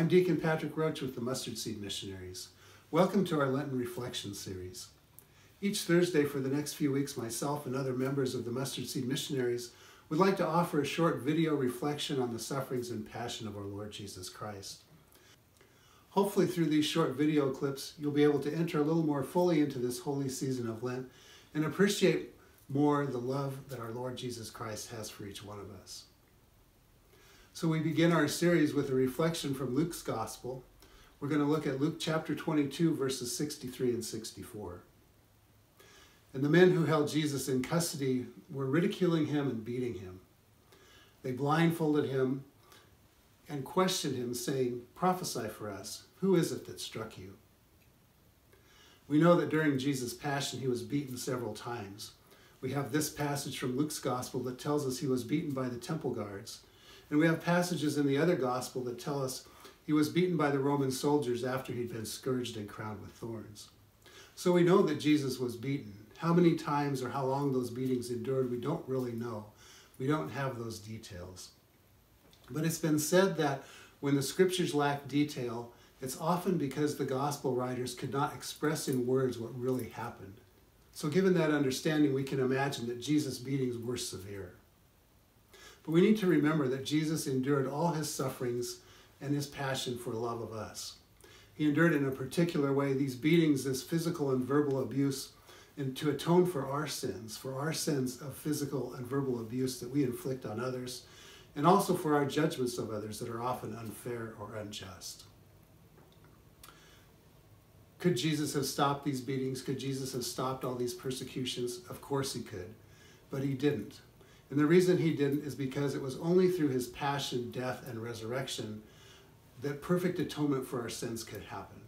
I'm Deacon Patrick Roche with the Mustard Seed Missionaries. Welcome to our Lenten Reflection Series. Each Thursday for the next few weeks, myself and other members of the Mustard Seed Missionaries would like to offer a short video reflection on the sufferings and passion of our Lord Jesus Christ. Hopefully through these short video clips, you'll be able to enter a little more fully into this holy season of Lent and appreciate more the love that our Lord Jesus Christ has for each one of us. So we begin our series with a reflection from Luke's Gospel. We're going to look at Luke chapter 22, verses 63 and 64. And the men who held Jesus in custody were ridiculing him and beating him. They blindfolded him and questioned him, saying, Prophesy for us. Who is it that struck you? We know that during Jesus' passion, he was beaten several times. We have this passage from Luke's gospel that tells us he was beaten by the temple guards. And we have passages in the other gospel that tell us he was beaten by the Roman soldiers after he'd been scourged and crowned with thorns. So we know that Jesus was beaten. How many times or how long those beatings endured, we don't really know. We don't have those details. But it's been said that when the scriptures lack detail, it's often because the gospel writers could not express in words what really happened. So, given that understanding, we can imagine that Jesus' beatings were severe. But we need to remember that Jesus endured all his sufferings and his passion for love of us. He endured in a particular way these beatings, this physical and verbal abuse, and to atone for our sins, for our sins of physical and verbal abuse that we inflict on others, and also for our judgments of others that are often unfair or unjust. Could Jesus have stopped these beatings? Could Jesus have stopped all these persecutions? Of course he could, but he didn't. And the reason he didn't is because it was only through his passion, death, and resurrection that perfect atonement for our sins could happen.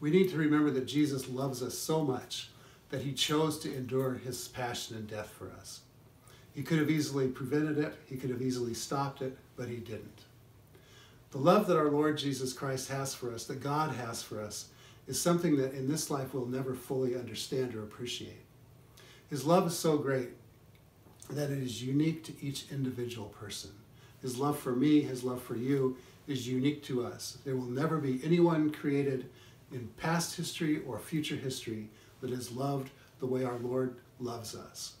We need to remember that Jesus loves us so much that he chose to endure his passion and death for us. He could have easily prevented it, he could have easily stopped it, but he didn't. The love that our Lord Jesus Christ has for us, that God has for us, is something that in this life we'll never fully understand or appreciate. His love is so great that it is unique to each individual person. His love for me, his love for you, is unique to us. There will never be anyone created in past history or future history that has loved the way our Lord loves us.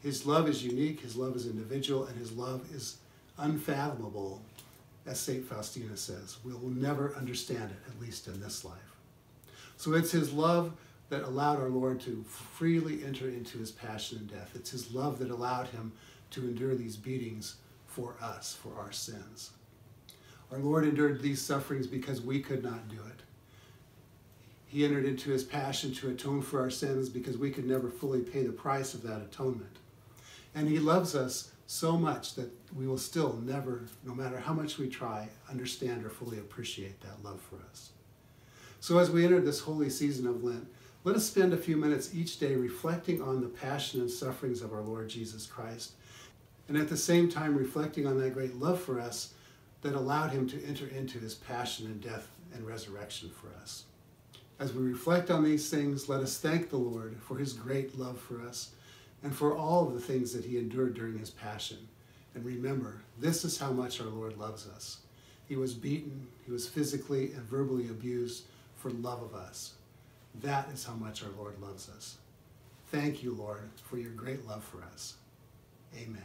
His love is unique, his love is individual, and his love is unfathomable, as St. Faustina says. We will never understand it, at least in this life. So it's his love that allowed our Lord to freely enter into his passion and death. It's his love that allowed him to endure these beatings for us, for our sins. Our Lord endured these sufferings because we could not do it. He entered into his passion to atone for our sins because we could never fully pay the price of that atonement. And he loves us so much that we will still never, no matter how much we try, understand or fully appreciate that love for us. So as we enter this holy season of Lent, let us spend a few minutes each day reflecting on the passion and sufferings of our Lord Jesus Christ, and at the same time reflecting on that great love for us that allowed him to enter into his passion and death and resurrection for us. As we reflect on these things, let us thank the Lord for his great love for us and for all of the things that he endured during his passion. And remember, this is how much our Lord loves us. He was beaten, he was physically and verbally abused for love of us. That is how much our Lord loves us. Thank you, Lord, for your great love for us. Amen.